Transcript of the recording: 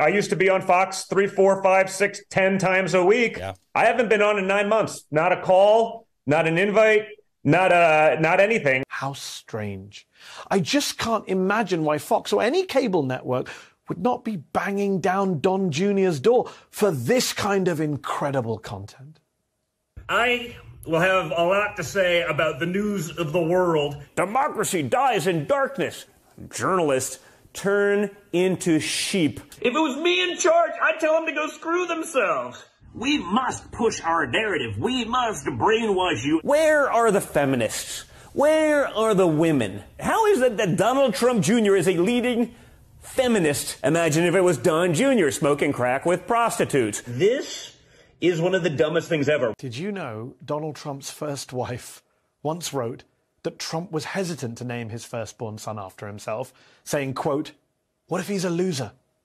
I used to be on Fox three, four, five, six, ten times a week. Yeah. I haven't been on in nine months. Not a call, not an invite, not a, not anything. How strange. I just can't imagine why Fox or any cable network would not be banging down Don Jr.'s door for this kind of incredible content. I will have a lot to say about the news of the world. Democracy dies in darkness. Journalists turn into sheep. If it was me in charge, I'd tell them to go screw themselves. We must push our narrative. We must brainwash you. Where are the feminists? Where are the women? How is it that Donald Trump Jr. is a leading feminist? Imagine if it was Don Jr. smoking crack with prostitutes. This is one of the dumbest things ever. Did you know Donald Trump's first wife once wrote that Trump was hesitant to name his firstborn son after himself, saying, quote, what if he's a loser?